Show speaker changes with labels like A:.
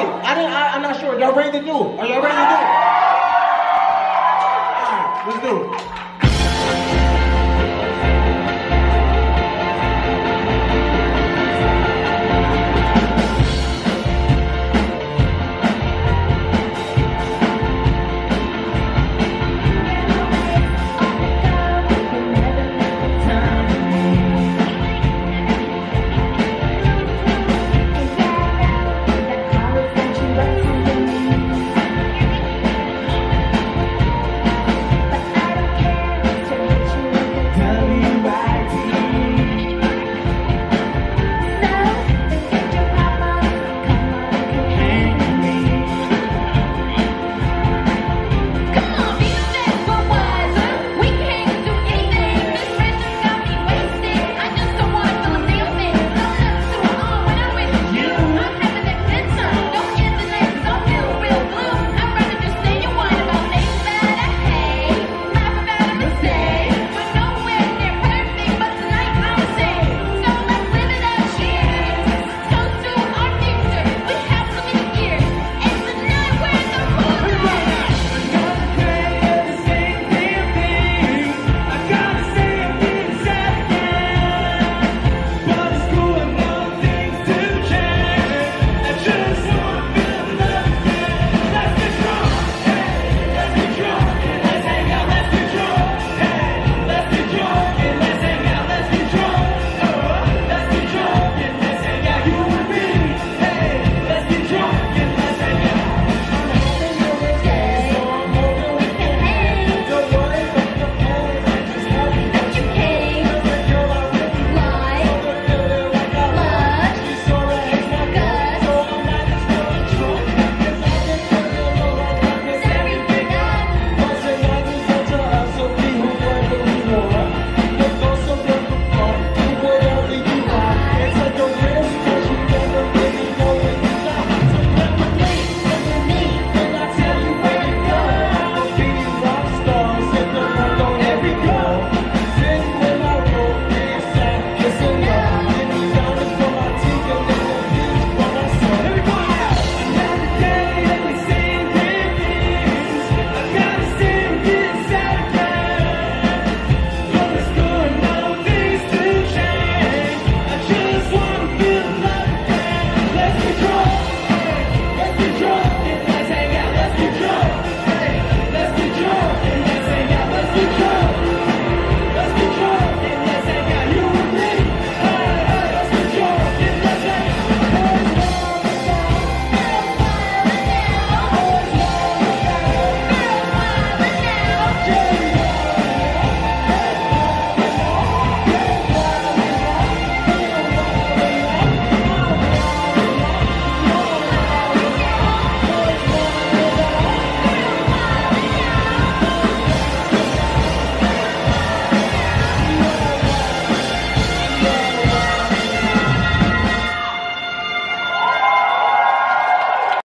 A: I didn't, I, am not sure. Y'all ready to do? Are y'all ready to do? All right, let's do it.